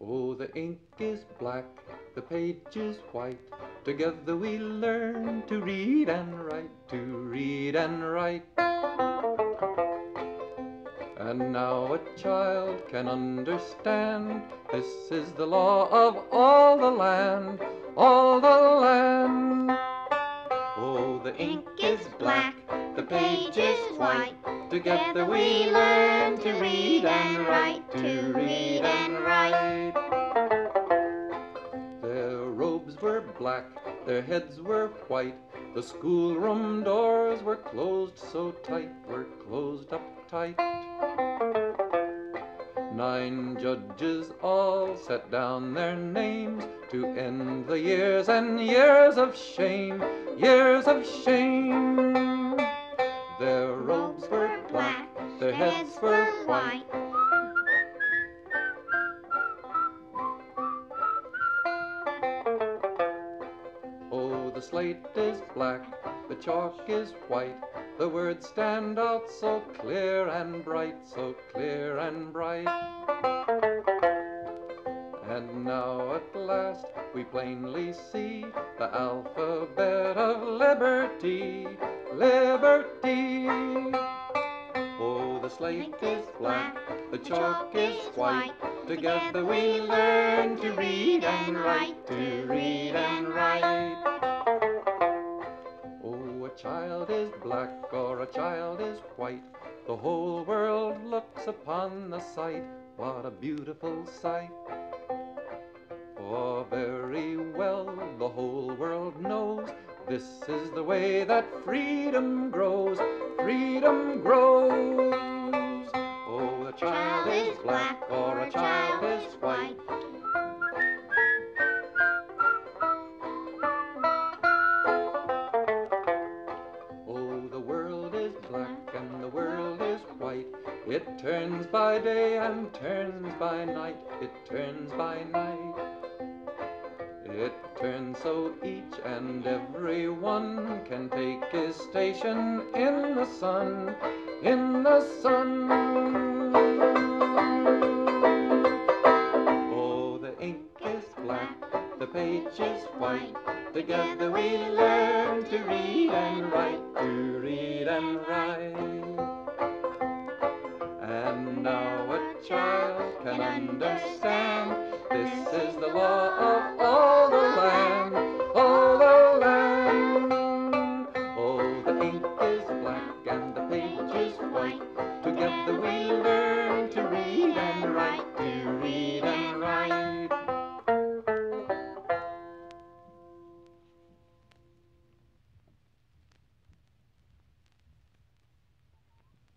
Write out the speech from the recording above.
Oh, the ink is black, the page is white. Together we learn to read and write, to read and write. And now a child can understand this is the law of all the land, all the land. Oh, the ink is black, the page is white. Together we learn to read and write, to read and write. Their robes were black, their heads were white. The schoolroom doors were closed so tight, were closed up tight. Nine judges all set down their names to end the years and years of shame, years of shame. The slate is black, the chalk is white. The words stand out so clear and bright, so clear and bright. And now at last we plainly see the alphabet of liberty, liberty. Oh, the slate is black, the chalk is white. Together we learn to read and write, to read and write. A child is black or a child is white. The whole world looks upon the sight. What a beautiful sight. Oh, very well, the whole world knows this is the way that freedom grows, freedom grows. Oh, a child is black or a child is white. It turns by day and turns by night. It turns by night. It turns so each and every one can take his station in the sun, in the sun. Oh, the ink is black, the page is white. Together we learn to read and write, to read and write. Can understand. This is the law